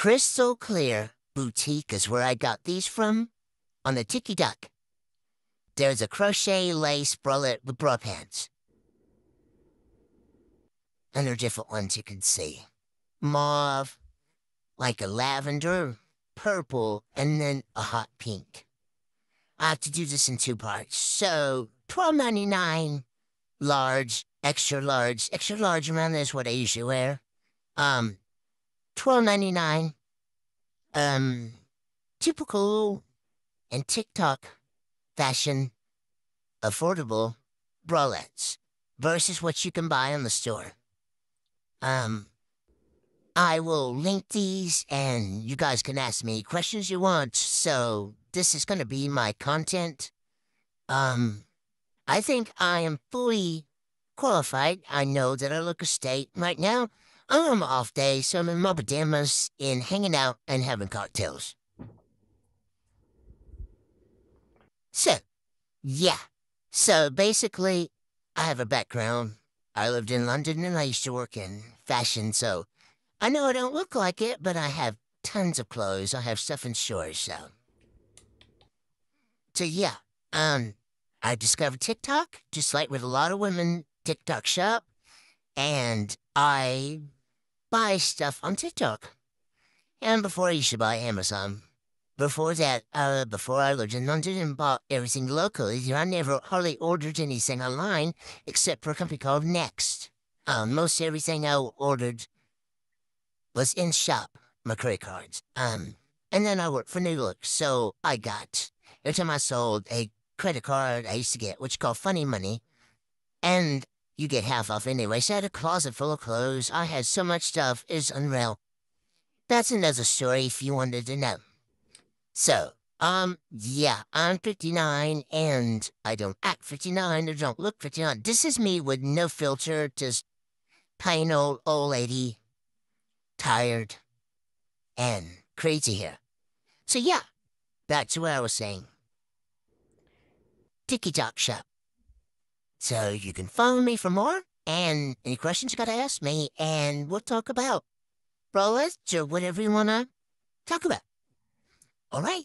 Crystal Clear Boutique is where I got these from on the TikTok. There's a crochet lace bralette with bra pants. And there are different ones you can see. Mauve, like a lavender, purple, and then a hot pink. I have to do this in two parts. So, twelve ninety nine, large, extra large, extra large around there is what I usually wear. Um, twelve ninety nine. Um, typical and TikTok fashion, affordable bralettes versus what you can buy in the store. Um, I will link these and you guys can ask me questions you want. So this is going to be my content. Um, I think I am fully qualified. I know that I look a state right now. I'm off day, so I'm in my pajamas and hanging out and having cocktails. So, yeah. So basically, I have a background. I lived in London and I used to work in fashion, so I know I don't look like it, but I have tons of clothes. I have stuff in stores, so. So yeah, um, I discovered TikTok, just like with a lot of women, TikTok shop, and I buy stuff on TikTok. And before you should buy Amazon. Before that, uh, before I lived in London and bought everything locally, I never hardly ordered anything online except for a company called Next. Um, most everything I ordered was in shop, my credit cards. Um, and then I worked for New Look, so I got, every time I sold a credit card I used to get, which called Funny Money, and you get half off anyway. So I had a closet full of clothes. I had so much stuff, it's unreal. That's another story if you wanted to know. So, um, yeah, I'm 59 and I don't act 59 or don't look 59. This is me with no filter, just plain old old lady tired, and crazy here. So yeah, back to what I was saying. TikTok Shop. So you can follow me for more, and any questions you gotta ask me, and we'll talk about bralettes or whatever you wanna talk about. All right.